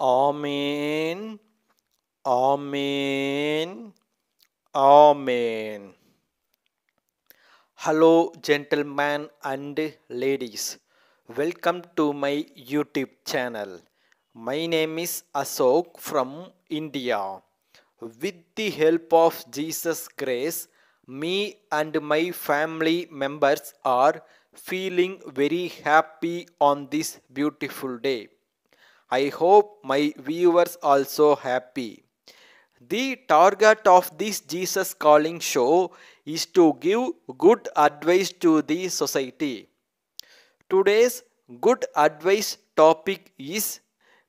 Amen. Amen. Amen. Hello, gentlemen and ladies. Welcome to my YouTube channel. My name is Asok from India. With the help of Jesus' grace, me and my family members are feeling very happy on this beautiful day. I hope my viewers also happy. The target of this Jesus calling show is to give good advice to the society. Today's good advice topic is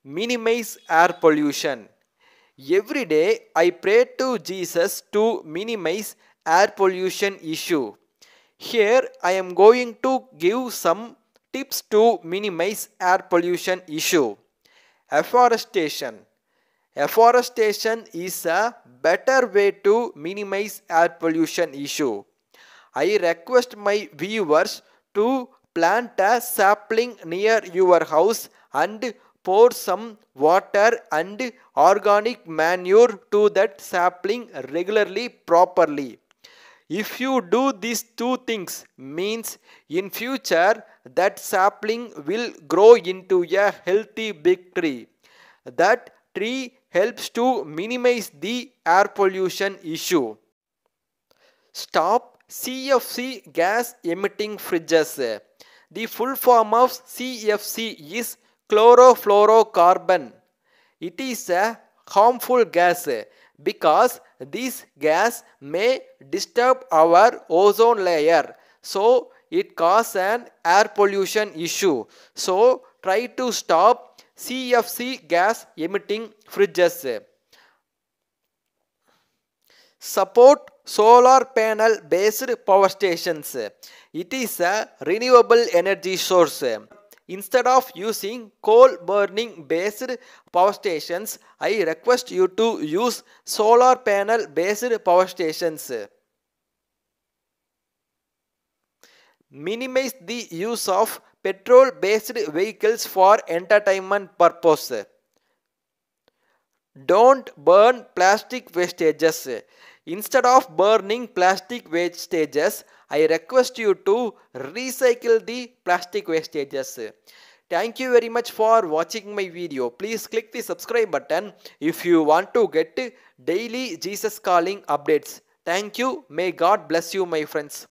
minimize air pollution. Every day I pray to Jesus to minimize air pollution issue. Here I am going to give some tips to minimize air pollution issue. Afforestation. Afforestation is a better way to minimize air pollution issue. I request my viewers to plant a sapling near your house and pour some water and organic manure to that sapling regularly properly if you do these two things means in future that sapling will grow into a healthy big tree. That tree helps to minimize the air pollution issue. Stop cfc gas emitting fridges. The full form of cfc is chlorofluorocarbon. It is a harmful gas because this gas may disturb our ozone layer. So it causes an air pollution issue. So try to stop cfc gas emitting fridges. Support solar panel based power stations. It is a renewable energy source Instead of using coal burning based power stations, I request you to use solar panel based power stations. Minimize the use of petrol based vehicles for entertainment purpose. Don't burn plastic wastages. Instead of burning plastic wastages, I request you to recycle the plastic wastages. Thank you very much for watching my video. Please click the subscribe button if you want to get daily Jesus calling updates. Thank you. May God bless you my friends.